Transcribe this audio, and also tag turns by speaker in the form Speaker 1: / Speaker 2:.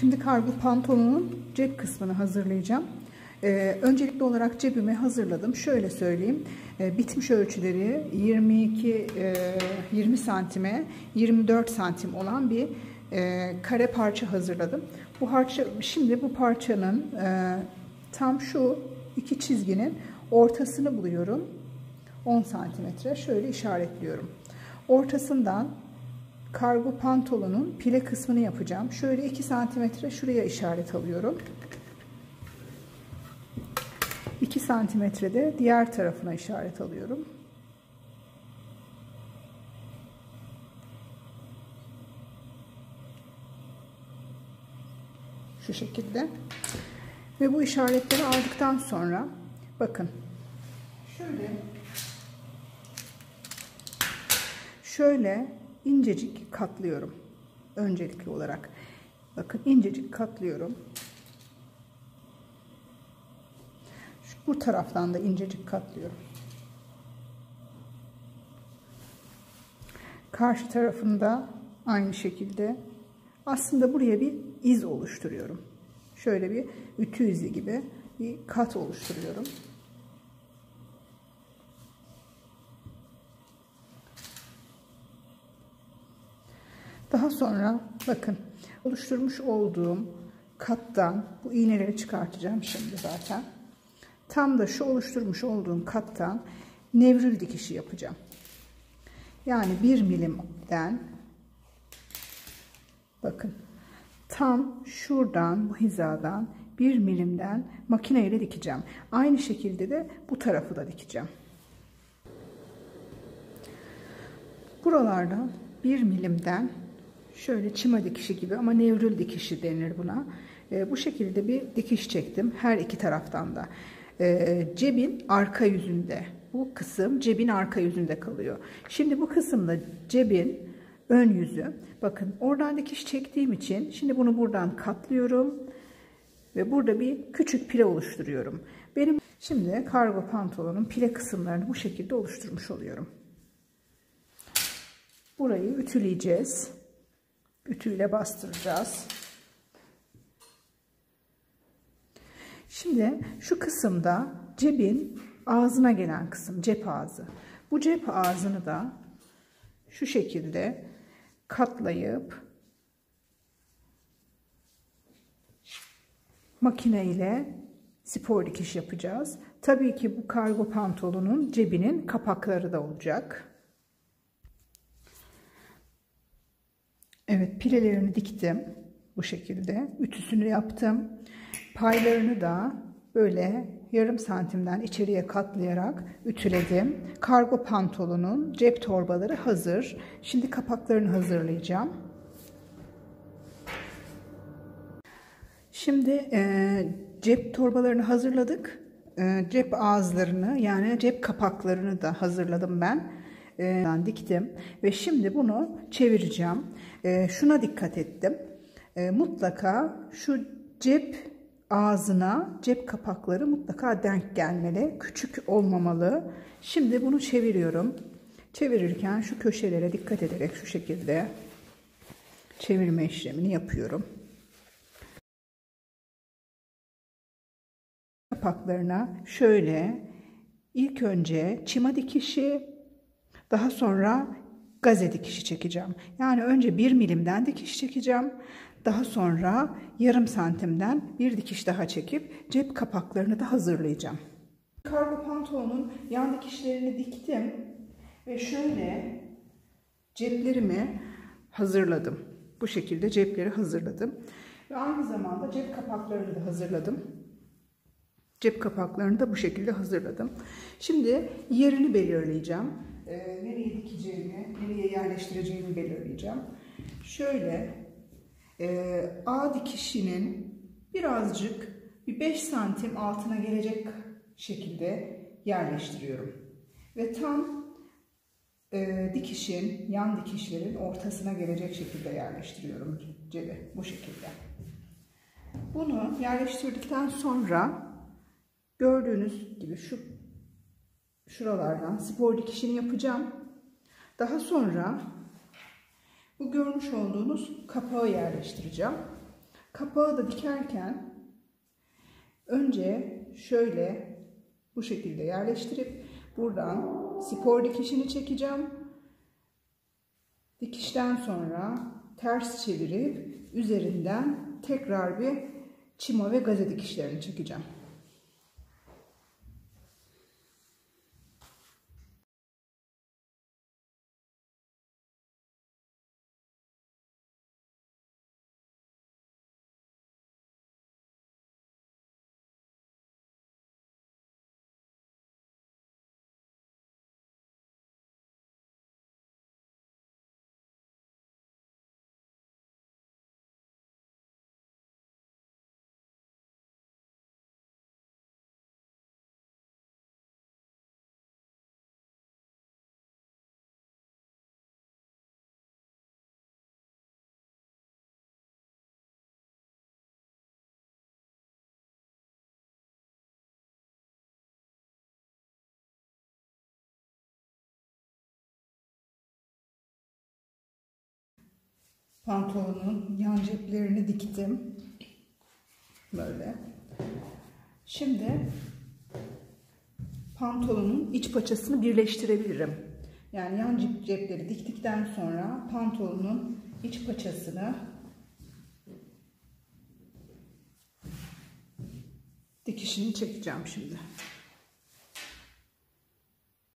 Speaker 1: Şimdi kargo pantolonun cep kısmını hazırlayacağım. Ee, öncelikli olarak cebimi hazırladım. Şöyle söyleyeyim. Ee, bitmiş ölçüleri 22 e, 20 santime 24 santim olan bir e, kare parça hazırladım. Bu parça şimdi bu parçanın e, tam şu iki çizginin ortasını buluyorum. 10 santimetre şöyle işaretliyorum. Ortasından kargo pantolonun pile kısmını yapacağım. Şöyle 2 santimetre şuraya işaret alıyorum. 2 santimetrede diğer tarafına işaret alıyorum. Şu şekilde. Ve bu işaretleri aldıktan sonra bakın şöyle şöyle incecik katlıyorum. Öncelikli olarak. Bakın incecik katlıyorum. Şu, bu taraftan da incecik katlıyorum. Karşı tarafında aynı şekilde aslında buraya bir iz oluşturuyorum. Şöyle bir ütü izi gibi bir kat oluşturuyorum. Daha sonra bakın oluşturmuş olduğum kattan bu iğneleri çıkartacağım şimdi zaten. Tam da şu oluşturmuş olduğum kattan nevrül dikişi yapacağım. Yani bir milimden bakın tam şuradan bu hizadan bir milimden makineyle dikeceğim. Aynı şekilde de bu tarafı da dikeceğim. Buralardan bir milimden şöyle çima dikişi gibi ama nevrül dikişi denir buna. E, bu şekilde bir dikiş çektim her iki taraftan da. E, cebin arka yüzünde bu kısım cebin arka yüzünde kalıyor. Şimdi bu kısımda cebin ön yüzü. Bakın oradan dikiş çektiğim için şimdi bunu buradan katlıyorum ve burada bir küçük pile oluşturuyorum. Benim şimdi kargo pantolonun pile kısımlarını bu şekilde oluşturmuş oluyorum. Burayı ütüleyeceğiz. Ütüyle bastıracağız. Şimdi şu kısımda cebin ağzına gelen kısım cep ağzı. Bu cep ağzını da şu şekilde katlayıp makine ile spor dikiş yapacağız. Tabii ki bu kargo pantolonun cebinin kapakları da olacak. Evet pilelerini diktim bu şekilde. Ütüsünü yaptım. Paylarını da böyle yarım santimden içeriye katlayarak ütüledim. Kargo pantolonun cep torbaları hazır. Şimdi kapaklarını hazırlayacağım. Şimdi e, cep torbalarını hazırladık. E, cep ağızlarını yani cep kapaklarını da hazırladım ben. E, diktim ve şimdi bunu çevireceğim. E, şuna dikkat ettim. E, mutlaka şu cep ağzına cep kapakları mutlaka denk gelmeli. Küçük olmamalı. Şimdi bunu çeviriyorum. Çevirirken şu köşelere dikkat ederek şu şekilde çevirme işlemini yapıyorum. Kapaklarına şöyle ilk önce çima dikişi daha sonra gazete dikişi çekeceğim. Yani önce bir milimden dikiş çekeceğim. Daha sonra yarım santimden bir dikiş daha çekip cep kapaklarını da hazırlayacağım. Kargo pantolonun yan dikişlerini diktim ve şöyle ceplerimi hazırladım. Bu şekilde cepleri hazırladım. Ve aynı zamanda cep kapaklarını da hazırladım. Cep kapaklarını da bu şekilde hazırladım. Şimdi yerini belirleyeceğim. Ee, nereye dikeceğimi, nereye yerleştireceğimi belirleyeceğim. Şöyle e, A dikişinin birazcık bir 5 santim altına gelecek şekilde yerleştiriyorum. Ve tam e, dikişin, yan dikişlerin ortasına gelecek şekilde yerleştiriyorum cebi. Bu şekilde. Bunu yerleştirdikten sonra gördüğünüz gibi şu şuralardan spor dikişini yapacağım. Daha sonra bu görmüş olduğunuz kapağı yerleştireceğim. Kapağı da dikerken önce şöyle bu şekilde yerleştirip buradan spor dikişini çekeceğim. Dikişten sonra ters çevirip üzerinden tekrar bir çimo ve gaze dikişlerini çekeceğim. Pantolonun yan ceplerini diktim. Böyle. Şimdi pantolonun iç paçasını birleştirebilirim. Yani yan cepleri diktikten sonra pantolonun iç paçasını dikişini çekeceğim şimdi.